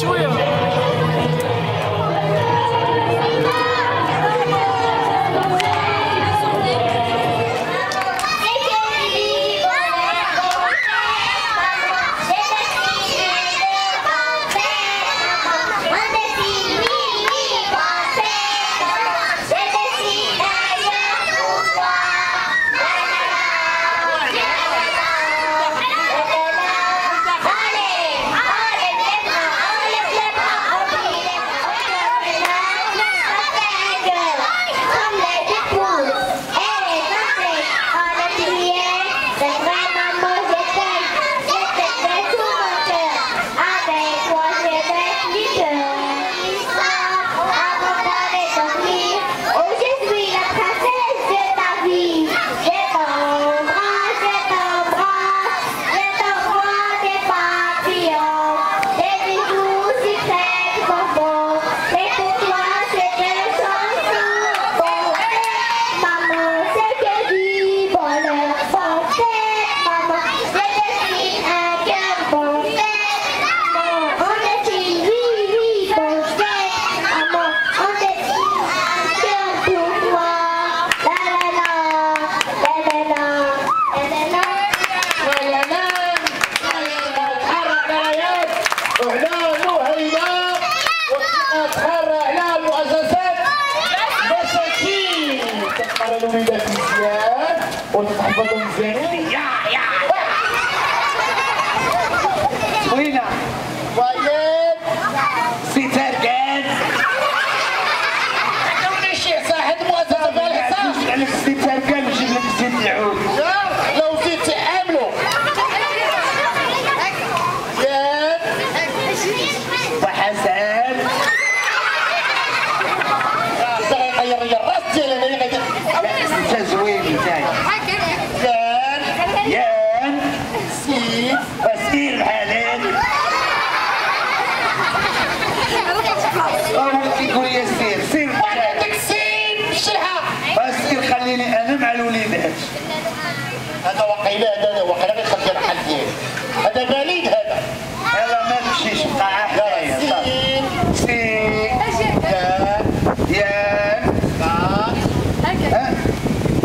suyo. هذا وقيله هذا وقيله غير خرج الحل ديالي. هذا بليد هذا. يلا ما تمشيش بقى. حكايه صافي. سين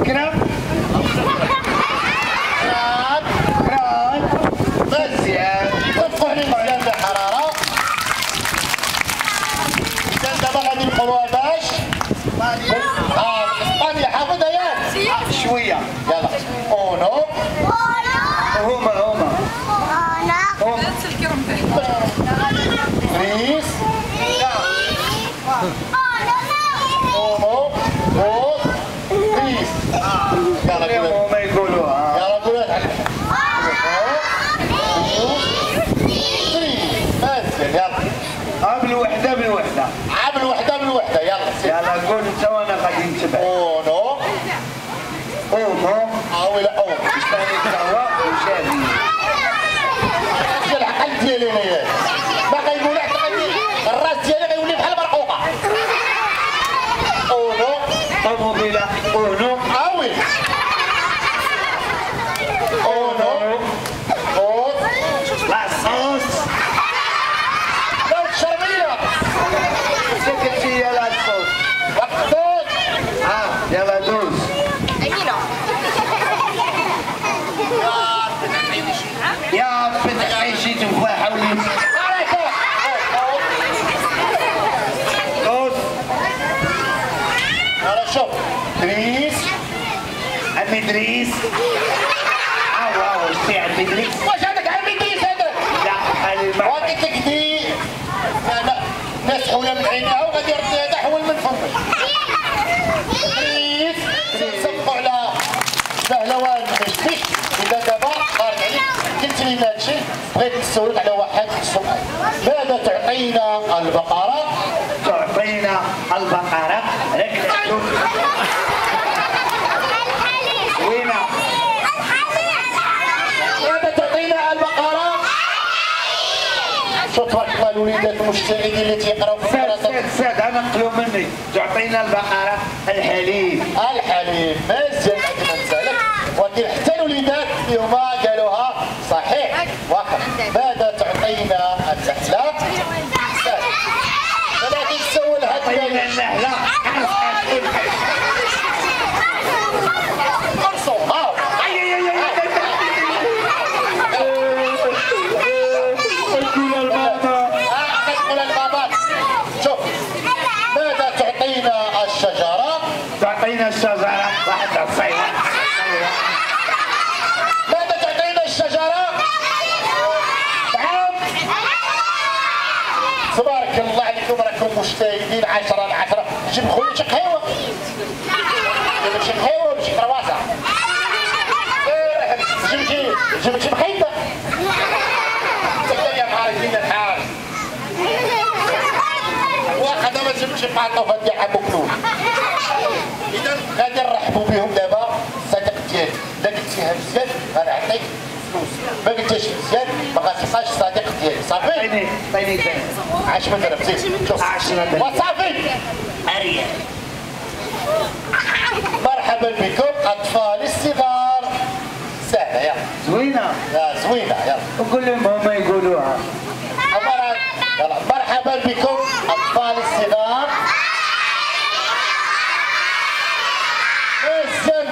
كرام مزيان طبقوا عليه مزيان بالحراره اذا دابا غادي نقولوها باش آه اسبانيا حافظها ياك شوية. يلا أونو. هما هما. هما. تريس أونو. يلا هما يقولوها يلا مزيان يلا ها بالوحده بالوحده عامل وحدة من وحدة. يلا. يلا قول انت وأنا غادي نتبع اونو اونو اوي عمي دريس عاو عاو شتي عمي دريس واش هذاك عامل تريس هذاك لا الماء وقلت لك دي لا. ناس حولها من عينها وغادي يرد هذا حول من فمك تريس نصبحوا على بهلوان مشبش إذا دابا خارج عليك. قلت لي هادشي بغيت نسولك على واحد السؤال ماذا تعطينا البقرة؟ تعطينا البقرة. ركلة وينا ماذا تعطينا البقره الله الوليدات المجتهدين اللي تيقراو في ساد المدرسة ساد ساد أنا نقلو مني. تعطينا البقرة الحليب. الحليب مزيان ما نسالك ولكن حتى الوليدات اليوم قالوها صحيح. واخر ماذا تعطينا النحله؟ ولكن تسول تعطينا هذا النحله تعطينا الشجرة؟ واحد الصيحة ماذا تعطينا الشجرة؟ نعم تبارك الله عليكم راكم مجتهدين 10 على 10 جيب خويا شي قهوه جيب شي قهوه ولا شي كرواسة. جبتي جبتي بخيطة. تبدا يا معارفين الحال واخا دابا جبتي بحال فهاد يا حبو كلوب اذا غادي نرحبوا بهم دابا. الصديق ديالي اذا قلتيها مزيان غنعطيك فلوس. ما قلتيش مزيان ما غتلقاش الصديق ديالي. صافي؟ طيني طيني ثاني 10 درهم زيد شوف. 10 درهم. وصافي؟ مرحبا بكم أطفال الصغار. سهلة يلا. زوينة. يا زوينة يلا. وكل هما يقولوها. يلا. مرحبا بكم أطفال الصغار مزيان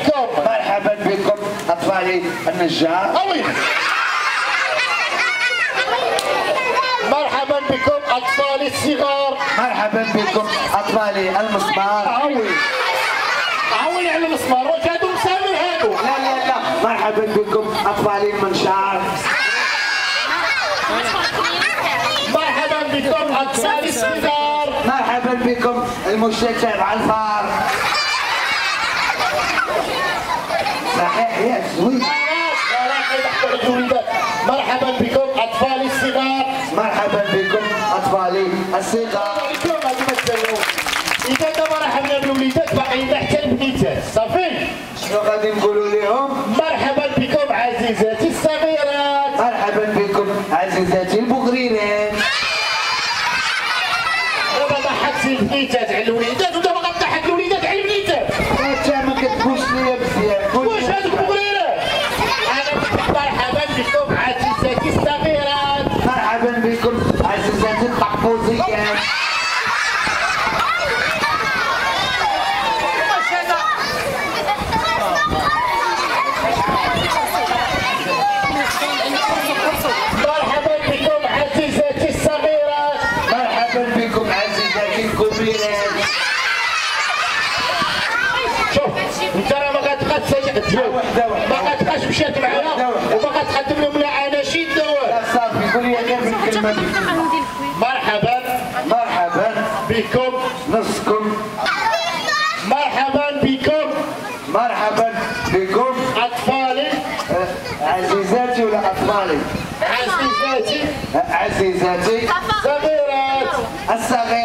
عليكم مرحبا بكم. أطفالي النجار. قوي مرحبا بكم اطفال الصغار. مرحبا بكم. أطفالي المسمار. عوي عوي على المسمار. هادو مسامر هادو. لا لا لا. مرحبا بكم. أطفالي المنشار. مرحبا بكم اطفال الصغار. مرحبا بكم المشتت على الفار. صحيح مرحبا بكم أطفال الصغار. مرحبا بكم أطفالي الصغار. إذا دابا رحبنا بالوليدات باقيين حتى البنيتات. صافي؟ شنو غادي نقولوا لهم؟ مرحبا بكم عزيزاتي الصغيرات. مرحبا بكم عزيزاتي البغريرين دابا ضحكتي البنيتات على الوليدات مشات معنا وباقا تقدم لهم الاناشيد صافي قولي أنا في الكلمة مرحبا. مرحبا. بكم. نصكم. مرحبا بكم. مرحبا بكم. أطفالي. أه، عزيزاتي ولا أطفالي؟ عزيزاتي. أه، عزيزاتي. صغيرات الصغيرات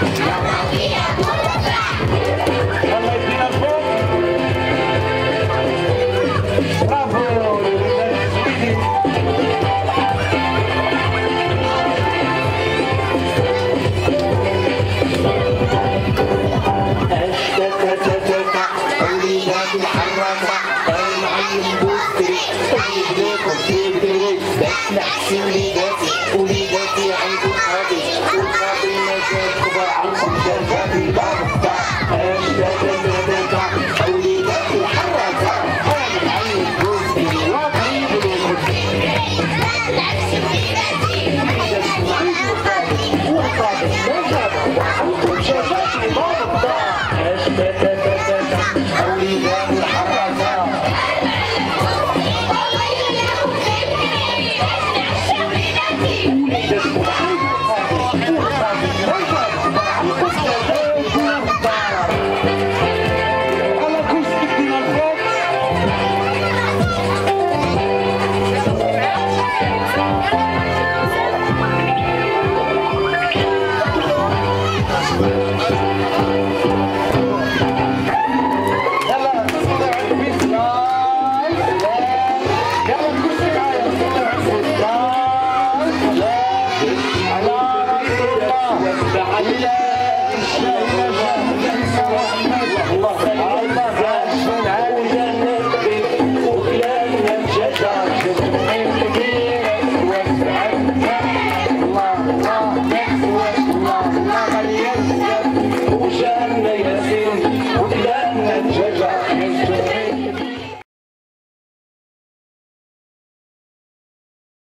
¡Una guía! Hey, الله الله.